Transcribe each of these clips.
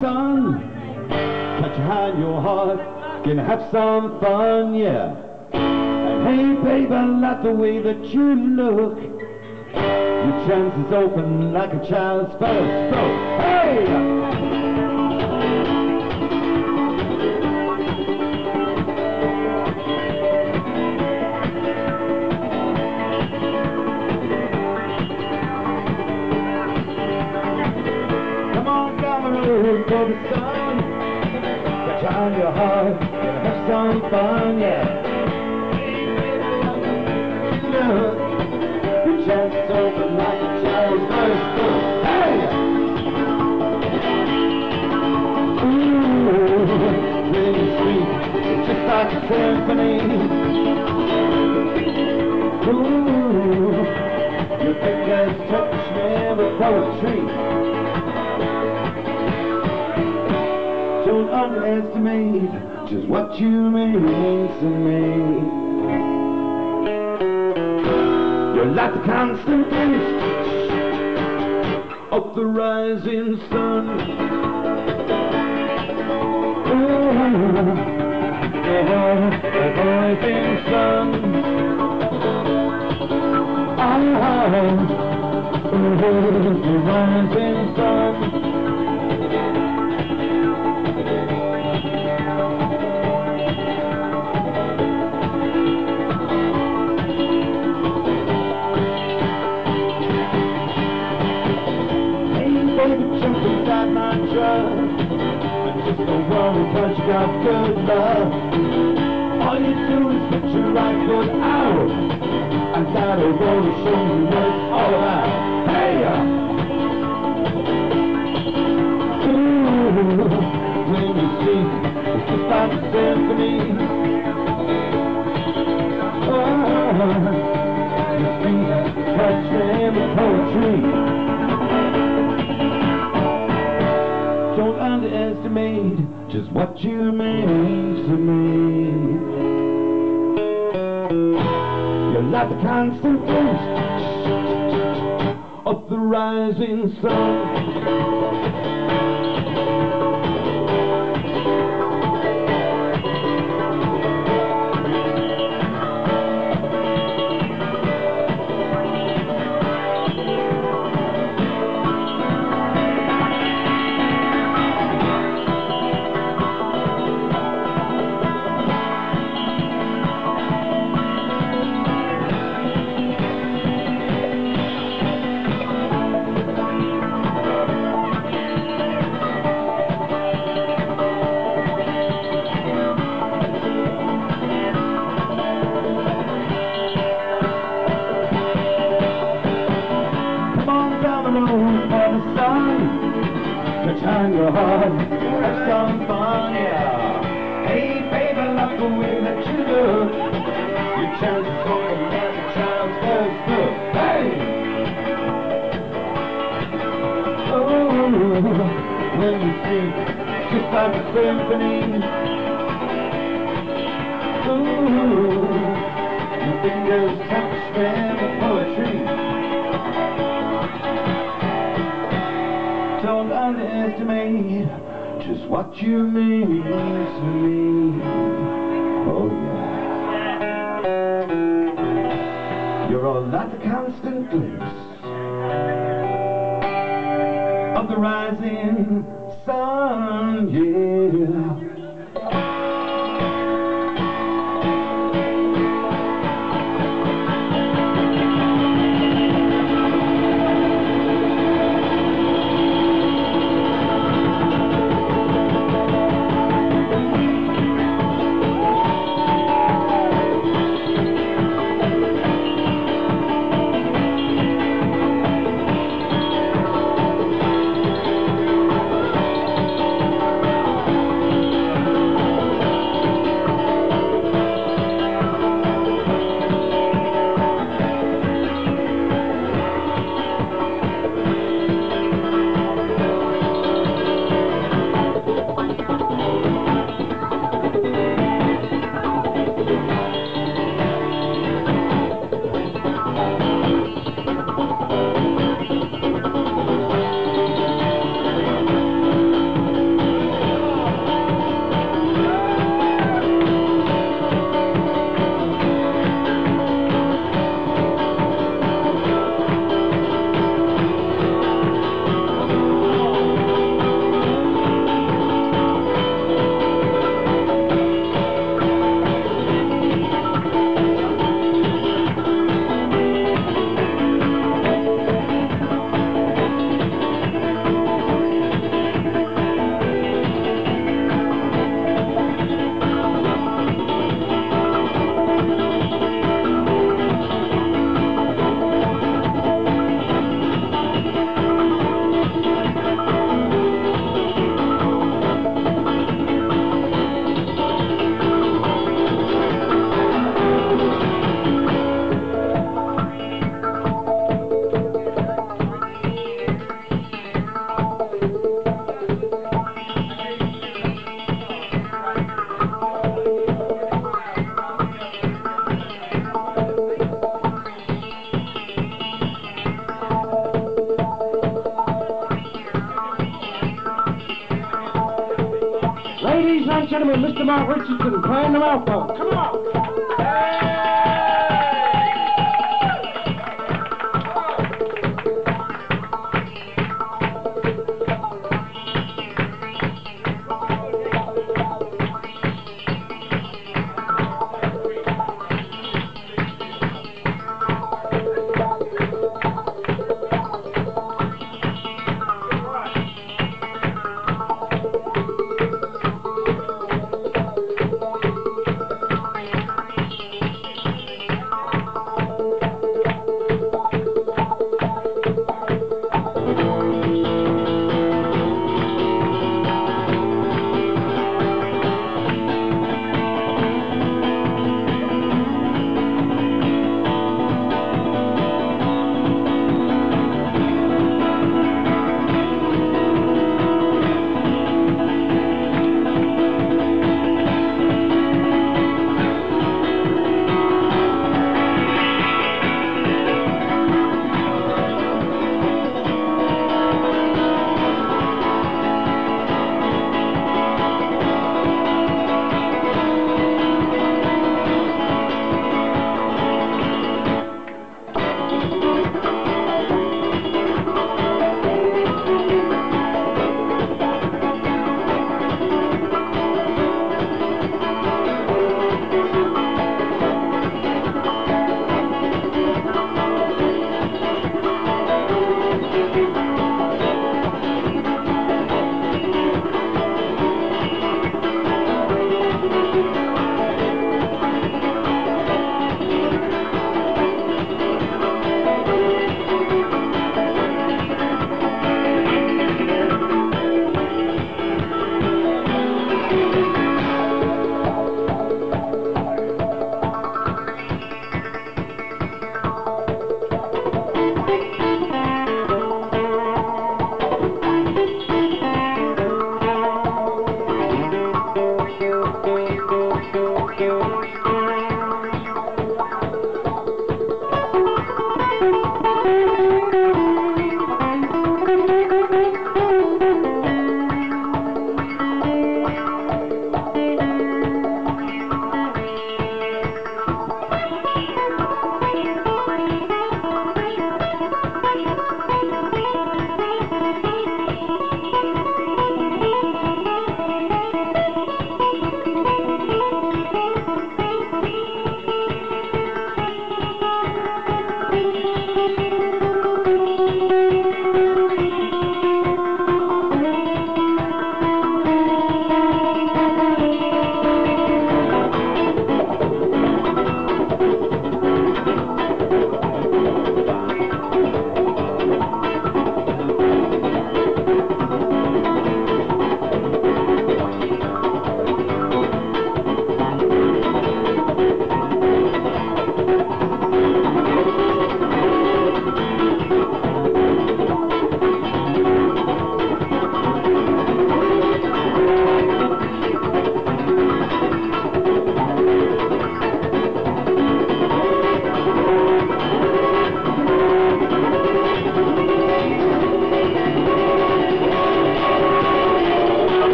Son, touch behind your heart, can have some fun, yeah. And hey, baby, I like the way that you look. Your chances open like a child's first stroke. Hey! Down the sun. Touch on your heart, and have some fun, yeah. Chances open like a child's first. Hey! Ooh, just like a symphony. Ooh, your fingers touch me with poetry. Don't underestimate just what you mean to me. You're like the constant taste of the rising sun. Ooh, yeah, the rising sun. Ah, ooh, the rising sun. Got good love. All you do is put your right foot out. I got a roll to show you what it's all about. Hey! Ooh, when you see, it's just like a symphony. Oh, your feet touch me poetry. Underestimate just what you mean to me. You're like the constant ghost of the rising sun. On your heart, have some fun, yeah. Hey, baby, love the way that you look. Your chances open like a child's. Hey! Oh, when you sing, just like a symphony. Ooh, your fingers touch me what you mean to me. Oh yeah. You're all that constant glimpse of the rising sun, yeah. And Mr. Mark Richardson playing the mouth Come on.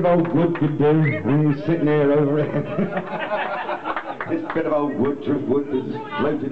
Of old wood could do when you're sitting there over it. this bit of old wood, driftwood, is floated